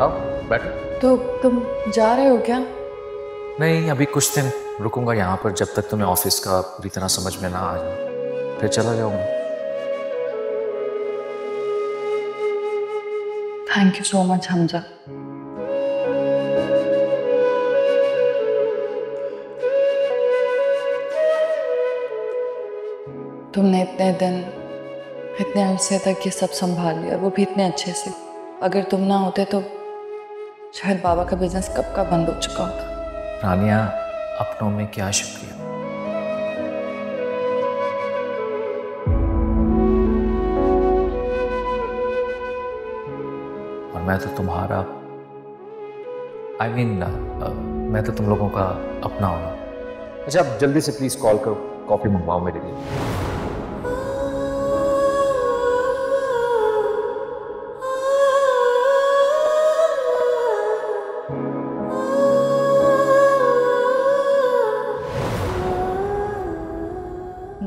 आओ बैठो। तो तुम जा रहे हो क्या? नहीं अभी कुछ दिन रुकूँगा यहाँ पर जब तक तुम्हें ऑफ़िस का पूरी तरह समझ में ना आ जाए। फिर चला जाऊँगा। Thank you so much Hamza तुमने इतने दिन इतने अरसे तक ये सब संभाल लिया वो भी इतने अच्छे से। अगर तुम ना होते तो शायद बाबा का बिज़नेस कब का बंद हो चुका होता रानिया अपनों में क्या शुक्रिया? और मैं तो तुम्हारा आई I मीन mean, मैं तो तुम लोगों का अपना हूँ। अच्छा आप जल्दी से प्लीज़ कॉल करो। कॉफ़ी मंगवाओ मेरे लिए।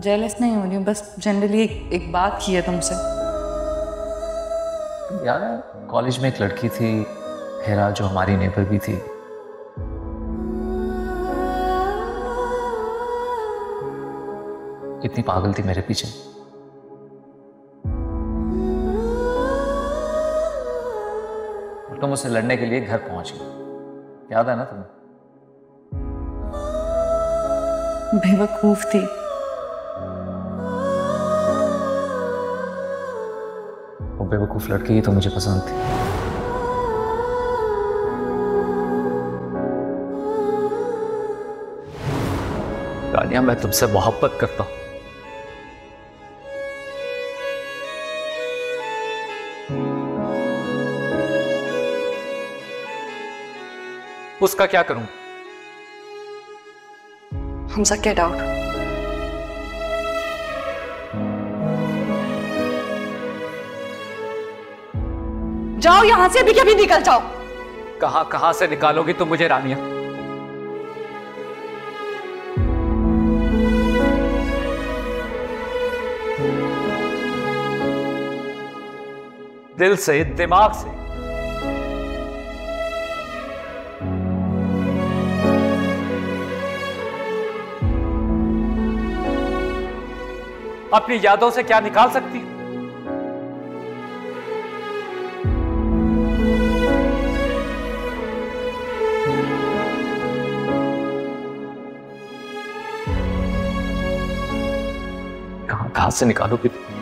जेलस नहीं हो रही हूँ बस जनरली एक, एक बात की है तुमसे। याद है कॉलेज में एक लड़की थी हेरा जो हमारी नेबर भी थी। कितनी पागल थी मेरे पीछे। और तुम उससे लड़ने के लिए घर पहुँच गई याद है ना तुम्हें? बेवकूफ़ थी। बेवकूफ़ लड़की ही तो मुझे पसंद थी। रानिया मैं तुमसे मोहब्बत करता हूँ। उसका क्या करूँ? हमसा गेट आउट जाओ, यहाँ से अभी कभी निकल जाओ। कहाँ कहाँ से निकालोगी तुम मुझे, रानिया? दिल से, दिमाग से। अपनी यादों से क्या निकाल सकती है? घास से निकालोगी तुम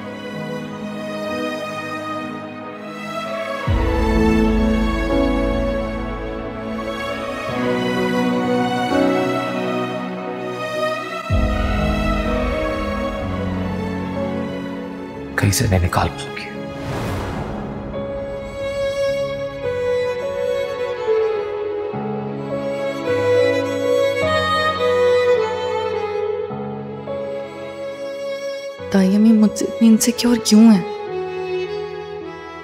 कहीं से नहीं निकाल पाओगी तायमी मुझसे इतनी इनसिक्योर क्यों है?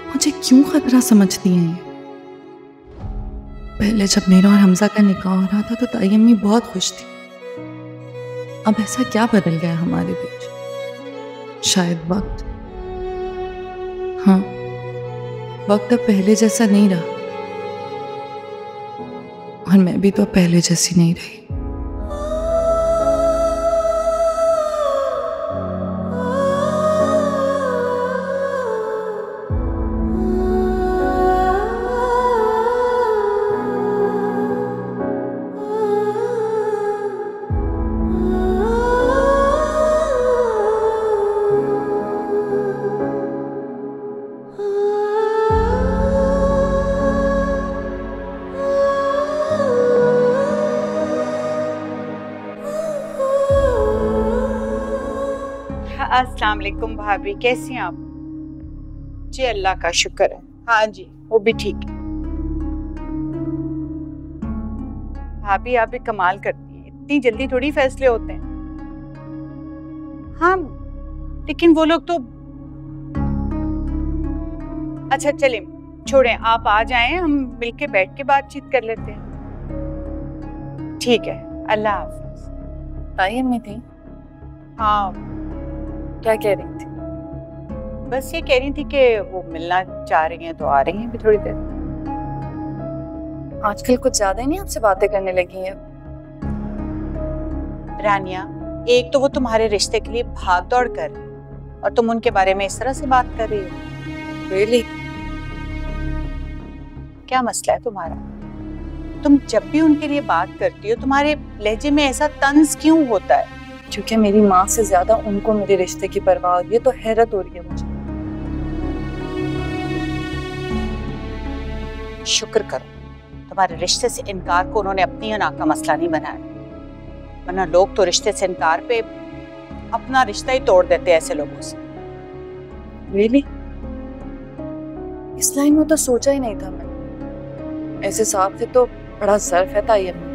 मुझे क्यों खतरा समझती हैं ये? पहले जब मेरा और हमजा का निकाह हो रहा था तो तायमी बहुत खुश थी। अब ऐसा क्या बदल गया हमारे बीच? शायद वक्त। हाँ वक्त अब पहले जैसा नहीं रहा। और मैं भी तो पहले जैसी नहीं रही। अस्सलाम वालेकुम भाभी कैसी हैं आप? जी अल्लाह का शुक्र है। हाँ जी वो भी ठीक है। भाभी आप भी कमाल करती हैं। इतनी जल्दी थोड़ी फैसले होते हैं। हाँ लेकिन वो लोग तो अच्छा चलिए छोड़ें आप आ जाएँ हम मिलके बैठ के बातचीत कर लेते हैं। ठीक है अल्लाह हाफिज। तायमी थी हाँ। क्या कह रही थी? बस ये कह रही थी कि वो मिलना चाह रही हैं तो आ रही हैं भी थोड़ी देर। आजकल कुछ ज़्यादा ही नहीं आपसे बातें करने लगी हैं। रानिया एक तो वो तुम्हारे रिश्ते के लिए भाग दौड़ कर रही और तुम उनके बारे में इस तरह से बात कर रही हो। रियली क्या मसला है तुम्हारा? तुम जब भी उनके लिए बात करती हो तुम्हारे लहजे में ऐसा तंज क्यों होता है? क्योंकि मेरी माँ से ज़्यादा उनको मेरे रिश्ते की परवाह हो है तो हैरत हो रही है मुझे। शुक्र करो तुम्हारे रिश्ते से इनकार को उन्होंने अपनी अना का मसला नहीं बनाया। वरना लोग तो रिश्ते से इनकार पे अपना रिश्ता ही तोड़ देते हैं ऐसे लोगों से। रियली इस लाइन में तो सोचा ही नहीं था मैं। ऐसे साहब से तो बड़ा जर्फ है तायम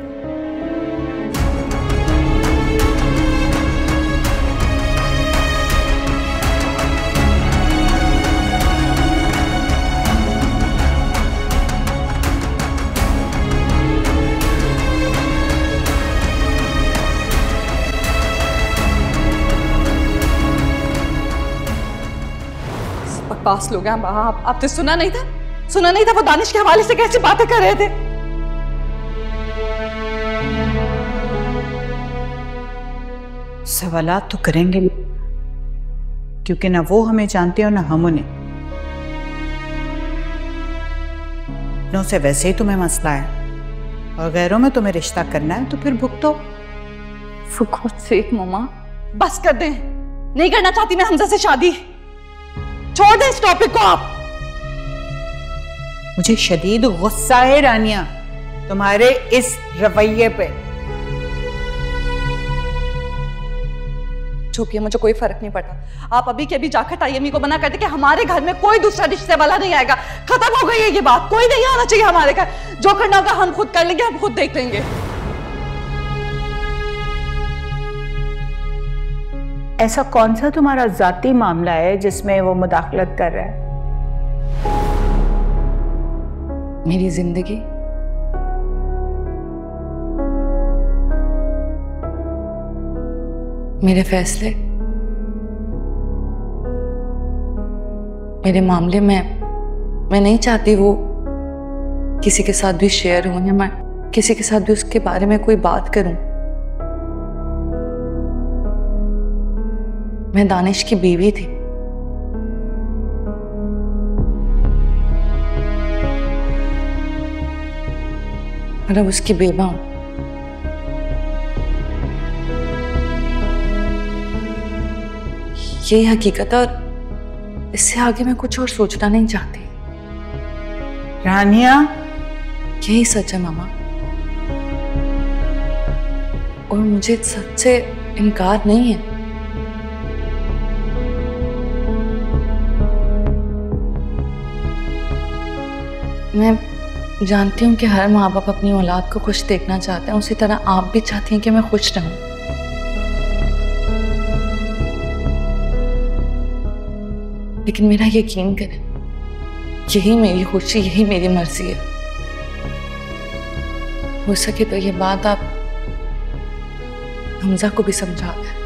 बकवास लोग हैं। आप आपने सुना नहीं था? सुना नहीं था वो दानिश के हवाले से कैसी बातें कर रहे थे? सवालात तो करेंगे क्योंकि ना वो हमें जानते और ना हम उन्हें। नो से वैसे ही तुम्हें मसला है। और गैरों में तुम्हें रिश्ता करना है तो फिर भुगतो। For God's sake, मम्मा बस कर दें। नहीं करना चाहती मैं हमजा से शादी। छोड़ दें इस टॉपिक को आप। मुझे शदीद गुस्सा है रानिया। तुम्हारे इस रवैये पे। चुपिए मुझे कोई फ़र्क नहीं पड़ता। आप अभी के अभी जाकर तायमी को मना करते कि हमारे घर में कोई दूसरा रिश्ते वाला नहीं आएगा। खत्म हो गई है ये बात। कोई नहीं आना चाहिए हमारे घर। जो करना होगा हम खुद कर लेंगे हम खुद देख लेंगे। ऐसा कौन सा तुम्हारा जाती मामला है जिसमें वो मुदाखलत कर रहा है? मेरी ज़िंदगी। मेरे फैसले। मेरे मामले में, मैं नहीं चाहती वो किसी के साथ भी शेयर हो या मैं किसी के साथ भी उसके बारे में कोई बात करूँ। मैं दानिश की बीवी थी। और अब उसकी बेबा हूँ। यही हकीकत है और इससे आगे मैं कुछ और सोचना नहीं चाहती। रानिया? यही सच है मामा। और मुझे सच से इनकार नहीं है। मैं जानती हूँ कि हर माँ बाप अपनी औलाद को खुश देखना चाहते हैं। उसी तरह आप भी चाहती हैं कि मैं खुश रहूँ। लेकिन मेरा यकीन करें, यही मेरी खुशी, यही मेरी मर्ज़ी है। हो सके तो ये बात आप हमजा को भी समझा दें।